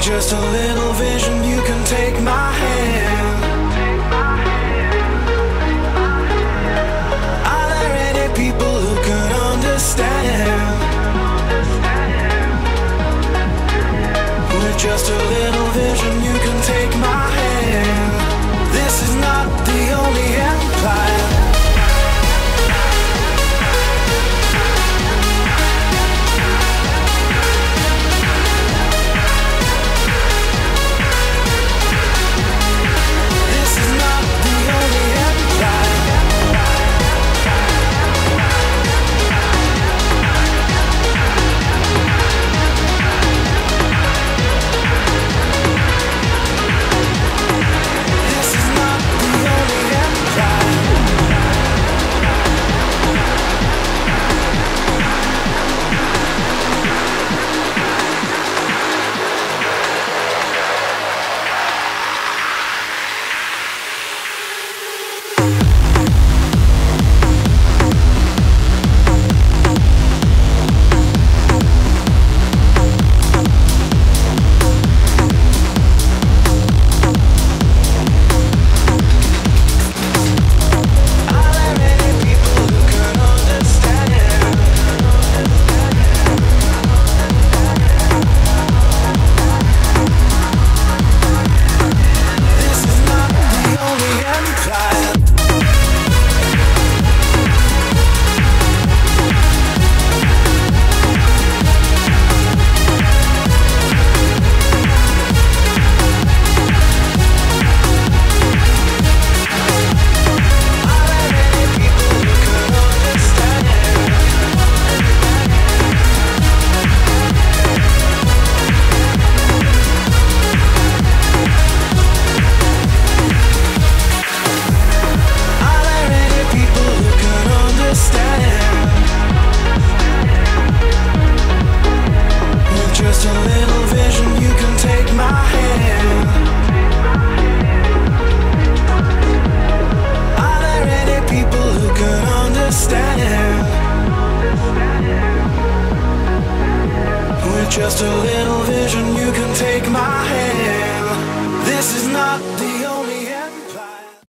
just a little vision, you can take my hand. just a little vision, you can take my hand. This is not the only.